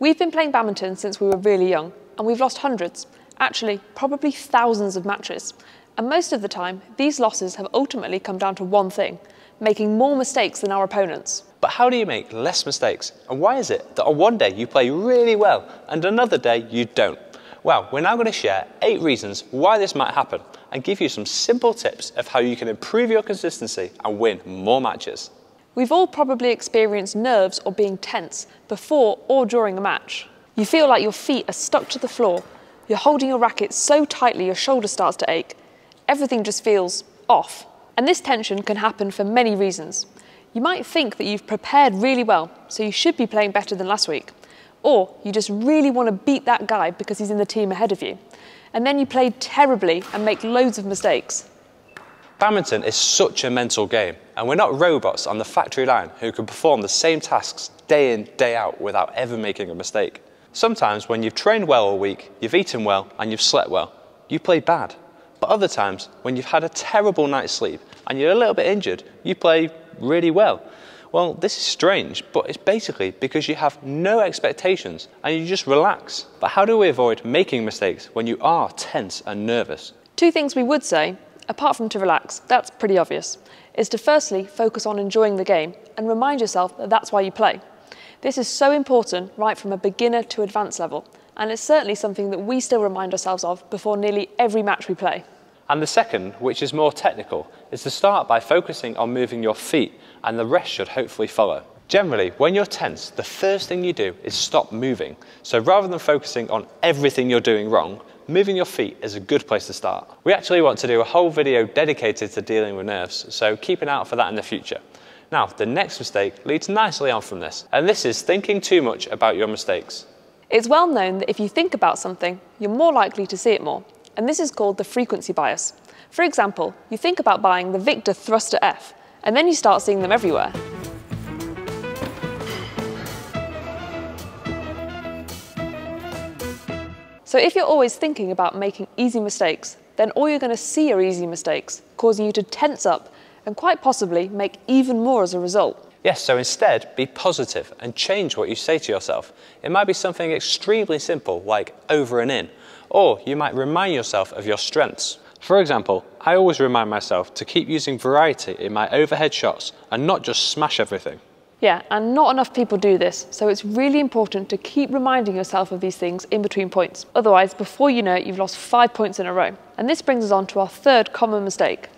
We've been playing badminton since we were really young, and we've lost hundreds, actually, probably thousands of matches. And most of the time, these losses have ultimately come down to one thing making more mistakes than our opponents. But how do you make less mistakes? And why is it that on one day you play really well and another day you don't? Well, we're now going to share eight reasons why this might happen and give you some simple tips of how you can improve your consistency and win more matches. We've all probably experienced nerves or being tense before or during a match. You feel like your feet are stuck to the floor. You're holding your racket so tightly your shoulder starts to ache. Everything just feels off. And this tension can happen for many reasons. You might think that you've prepared really well, so you should be playing better than last week. Or you just really want to beat that guy because he's in the team ahead of you. And then you play terribly and make loads of mistakes. Badminton is such a mental game, and we're not robots on the factory line who can perform the same tasks day in, day out without ever making a mistake. Sometimes when you've trained well all week, you've eaten well, and you've slept well, you play bad. But other times, when you've had a terrible night's sleep and you're a little bit injured, you play really well. Well, this is strange, but it's basically because you have no expectations and you just relax. But how do we avoid making mistakes when you are tense and nervous? Two things we would say apart from to relax, that's pretty obvious, is to firstly focus on enjoying the game and remind yourself that that's why you play. This is so important right from a beginner to advanced level, and it's certainly something that we still remind ourselves of before nearly every match we play. And the second, which is more technical, is to start by focusing on moving your feet, and the rest should hopefully follow. Generally, when you're tense, the first thing you do is stop moving. So rather than focusing on everything you're doing wrong, moving your feet is a good place to start. We actually want to do a whole video dedicated to dealing with nerves, so keep an eye out for that in the future. Now, the next mistake leads nicely on from this, and this is thinking too much about your mistakes. It's well known that if you think about something, you're more likely to see it more, and this is called the frequency bias. For example, you think about buying the Victor Thruster F, and then you start seeing them everywhere. So if you're always thinking about making easy mistakes, then all you're going to see are easy mistakes, causing you to tense up and quite possibly make even more as a result. Yes, so instead, be positive and change what you say to yourself. It might be something extremely simple, like over and in, or you might remind yourself of your strengths. For example, I always remind myself to keep using variety in my overhead shots and not just smash everything. Yeah, and not enough people do this, so it's really important to keep reminding yourself of these things in between points. Otherwise, before you know it, you've lost five points in a row. And this brings us on to our third common mistake.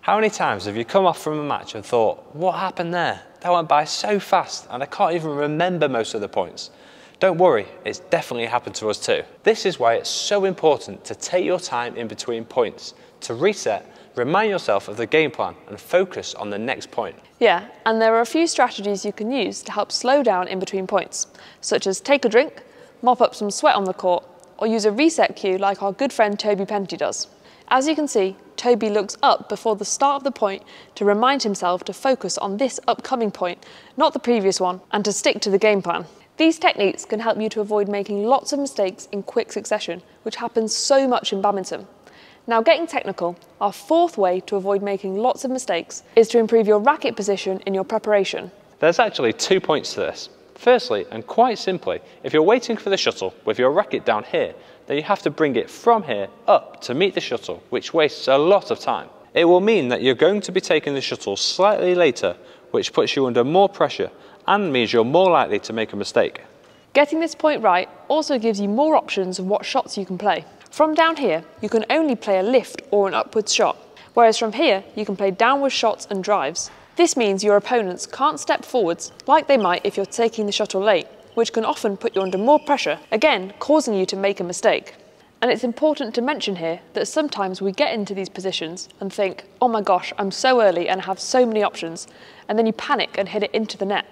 How many times have you come off from a match and thought, what happened there? That went by so fast and I can't even remember most of the points. Don't worry, it's definitely happened to us too. This is why it's so important to take your time in between points, to reset remind yourself of the game plan and focus on the next point. Yeah, and there are a few strategies you can use to help slow down in between points, such as take a drink, mop up some sweat on the court, or use a reset cue like our good friend Toby Penty does. As you can see, Toby looks up before the start of the point to remind himself to focus on this upcoming point, not the previous one, and to stick to the game plan. These techniques can help you to avoid making lots of mistakes in quick succession, which happens so much in badminton. Now, getting technical, our fourth way to avoid making lots of mistakes is to improve your racket position in your preparation. There's actually two points to this. Firstly, and quite simply, if you're waiting for the shuttle with your racket down here, then you have to bring it from here up to meet the shuttle, which wastes a lot of time. It will mean that you're going to be taking the shuttle slightly later, which puts you under more pressure and means you're more likely to make a mistake. Getting this point right also gives you more options of what shots you can play. From down here, you can only play a lift or an upwards shot, whereas from here, you can play downward shots and drives. This means your opponents can't step forwards like they might if you're taking the shuttle late, which can often put you under more pressure, again causing you to make a mistake. And it's important to mention here that sometimes we get into these positions and think, oh my gosh, I'm so early and have so many options, and then you panic and hit it into the net.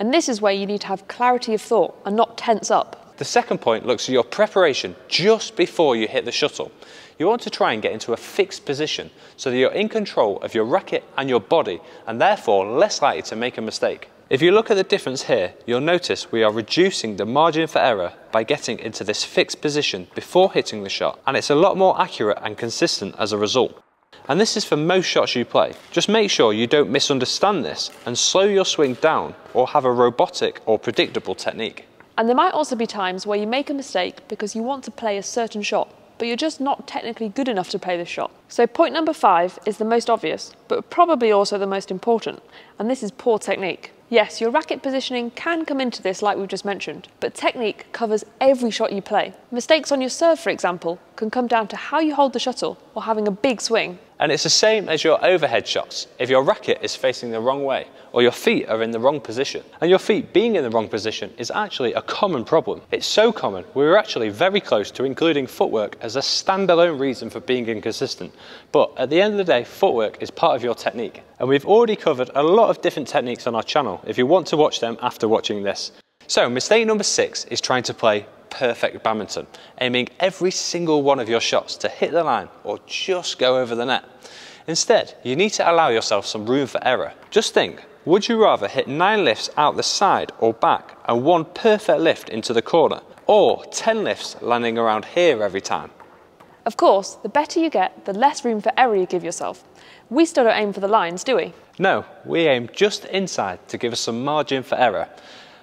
And this is where you need to have clarity of thought and not tense up. The second point looks at your preparation just before you hit the shuttle. You want to try and get into a fixed position so that you're in control of your racket and your body and therefore less likely to make a mistake. If you look at the difference here, you'll notice we are reducing the margin for error by getting into this fixed position before hitting the shot, and it's a lot more accurate and consistent as a result. And this is for most shots you play. Just make sure you don't misunderstand this and slow your swing down or have a robotic or predictable technique. And there might also be times where you make a mistake because you want to play a certain shot, but you're just not technically good enough to play the shot. So, point number five is the most obvious, but probably also the most important, and this is poor technique. Yes, your racket positioning can come into this like we've just mentioned, but technique covers every shot you play. Mistakes on your serve, for example, can come down to how you hold the shuttle or having a big swing. And it's the same as your overhead shots. If your racket is facing the wrong way or your feet are in the wrong position, and your feet being in the wrong position is actually a common problem. It's so common, we were actually very close to including footwork as a standalone reason for being inconsistent. But at the end of the day, footwork is part of your technique. And we've already covered a lot of different techniques on our channel if you want to watch them after watching this. So, mistake number six is trying to play perfect badminton, aiming every single one of your shots to hit the line or just go over the net. Instead, you need to allow yourself some room for error. Just think, would you rather hit nine lifts out the side or back and one perfect lift into the corner, or 10 lifts landing around here every time? Of course, the better you get, the less room for error you give yourself. We still don't aim for the lines, do we? No, we aim just inside to give us some margin for error.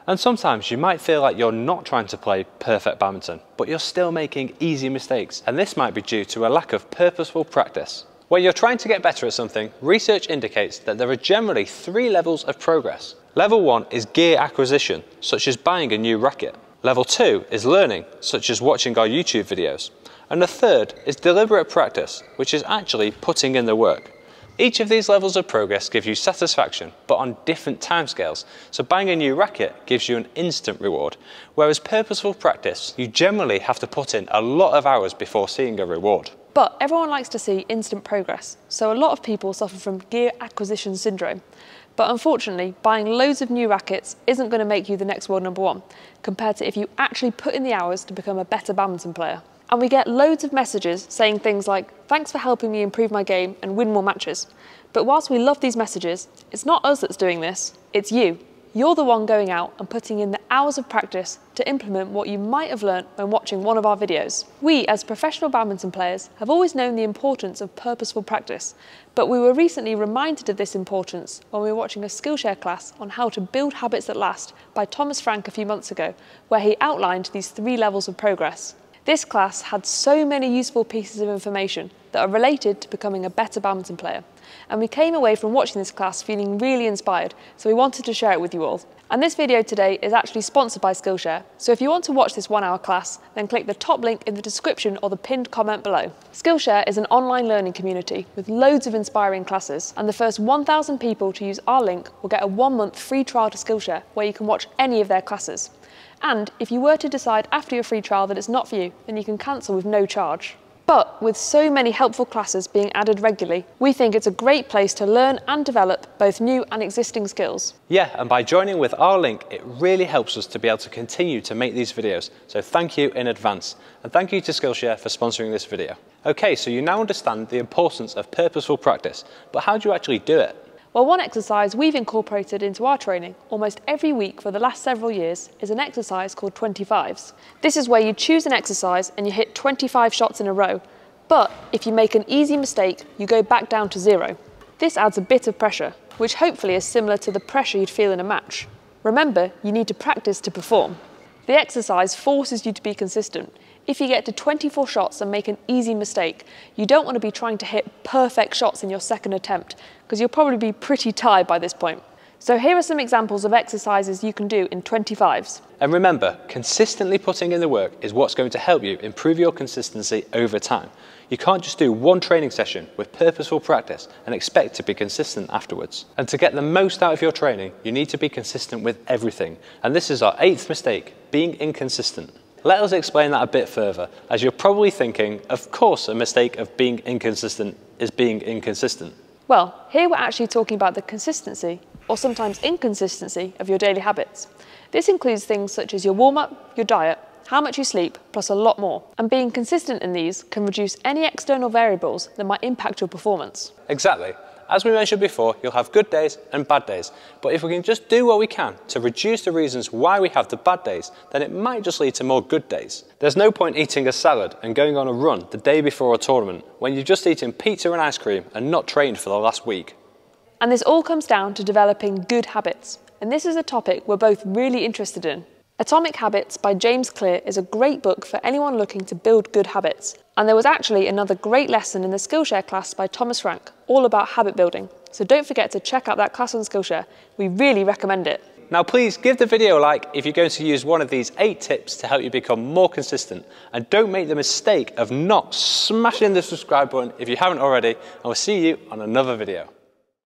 And sometimes you might feel like you're not trying to play perfect badminton, but you're still making easy mistakes. And this might be due to a lack of purposeful practice. When you're trying to get better at something, research indicates that there are generally three levels of progress. Level one is gear acquisition, such as buying a new racket. Level two is learning, such as watching our YouTube videos. And the third is deliberate practice, which is actually putting in the work. Each of these levels of progress gives you satisfaction, but on different timescales. So buying a new racket gives you an instant reward, whereas purposeful practice, you generally have to put in a lot of hours before seeing a reward. But everyone likes to see instant progress, so a lot of people suffer from gear acquisition syndrome. But unfortunately, buying loads of new rackets isn't going to make you the next world number one, compared to if you actually put in the hours to become a better badminton player. And we get loads of messages saying things like, thanks for helping me improve my game and win more matches. But whilst we love these messages, it's not us that's doing this, it's you. You're the one going out and putting in the hours of practice to implement what you might have learnt when watching one of our videos. We, as professional badminton players, have always known the importance of purposeful practice, but we were recently reminded of this importance when we were watching a Skillshare class on how to build habits that last by Thomas Frank a few months ago, where he outlined these three levels of progress. This class had so many useful pieces of information that are related to becoming a better badminton player. And we came away from watching this class feeling really inspired, so we wanted to share it with you all. And this video today is actually sponsored by Skillshare, so if you want to watch this one hour class, then click the top link in the description or the pinned comment below. Skillshare is an online learning community with loads of inspiring classes, and the first 1,000 people to use our link will get a one month free trial to Skillshare where you can watch any of their classes. And if you were to decide after your free trial that it's not for you, then you can cancel with no charge. But with so many helpful classes being added regularly, we think it's a great place to learn and develop both new and existing skills. Yeah, and by joining with our link, it really helps us to be able to continue to make these videos. So thank you in advance. And thank you to Skillshare for sponsoring this video. Okay, so you now understand the importance of purposeful practice, but how do you actually do it? Well, one exercise we've incorporated into our training almost every week for the last several years is an exercise called 25s. This is where you choose an exercise and you hit 25 shots in a row, but if you make an easy mistake, you go back down to zero. This adds a bit of pressure, which hopefully is similar to the pressure you'd feel in a match. Remember, you need to practice to perform. The exercise forces you to be consistent. If you get to 24 shots and make an easy mistake, you don't want to be trying to hit perfect shots in your second attempt because you'll probably be pretty tired by this point. So here are some examples of exercises you can do in 25s. And remember, consistently putting in the work is what's going to help you improve your consistency over time. You can't just do one training session with purposeful practice and expect to be consistent afterwards. And to get the most out of your training, you need to be consistent with everything. And this is our eighth mistake, being inconsistent. Let us explain that a bit further, as you're probably thinking, of course, a mistake of being inconsistent is being inconsistent. Well, here we're actually talking about the consistency, or sometimes inconsistency, of your daily habits. This includes things such as your warm up, your diet, how much you sleep, plus a lot more. And being consistent in these can reduce any external variables that might impact your performance. Exactly. As we mentioned before, you'll have good days and bad days. But if we can just do what we can to reduce the reasons why we have the bad days, then it might just lead to more good days. There's no point eating a salad and going on a run the day before a tournament when you've just eaten pizza and ice cream and not trained for the last week. And this all comes down to developing good habits. And this is a topic we're both really interested in. Atomic Habits by James Clear is a great book for anyone looking to build good habits. And there was actually another great lesson in the Skillshare class by Thomas Frank, all about habit building. So don't forget to check out that class on Skillshare. We really recommend it. Now please give the video a like if you're going to use one of these eight tips to help you become more consistent. And don't make the mistake of not smashing the subscribe button if you haven't already. And we'll see you on another video.